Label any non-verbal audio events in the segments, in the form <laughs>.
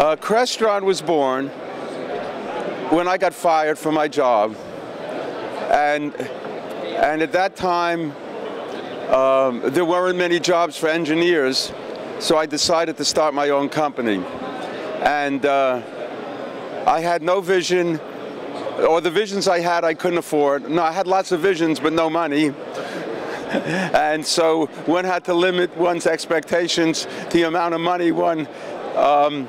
Uh, Crestron was born when I got fired from my job. And, and at that time, um, there weren't many jobs for engineers, so I decided to start my own company. And uh, I had no vision, or the visions I had I couldn't afford. No, I had lots of visions, but no money. <laughs> and so one had to limit one's expectations to the amount of money one um,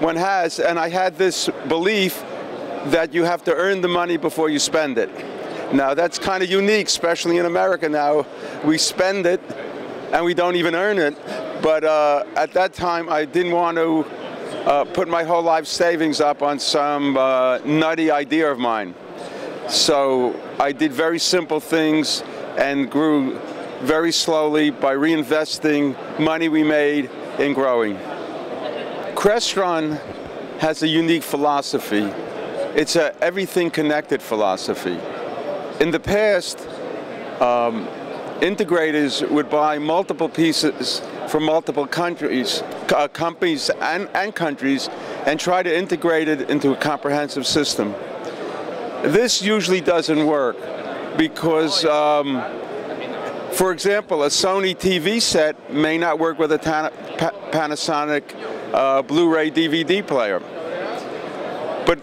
one has. And I had this belief that you have to earn the money before you spend it. Now that's kind of unique, especially in America now. We spend it and we don't even earn it. But uh, at that time, I didn't want to uh, put my whole life savings up on some uh, nutty idea of mine. So I did very simple things and grew very slowly by reinvesting money we made in growing. Crestron has a unique philosophy. It's a everything connected philosophy. In the past, um, integrators would buy multiple pieces from multiple countries, uh, companies and, and countries and try to integrate it into a comprehensive system. This usually doesn't work because, um, for example, a Sony TV set may not work with a Panasonic uh, Blu-ray DVD player. But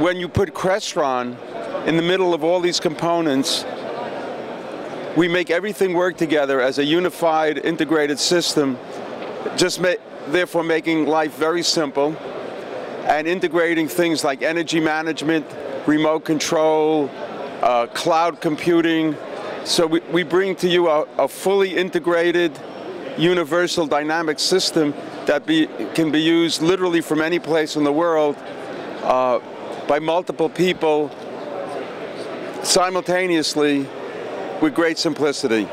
when you put Crestron in the middle of all these components, we make everything work together as a unified, integrated system, just ma therefore making life very simple and integrating things like energy management, remote control, uh, cloud computing. So we, we bring to you a, a fully integrated, universal dynamic system that be, can be used literally from any place in the world uh, by multiple people simultaneously with great simplicity.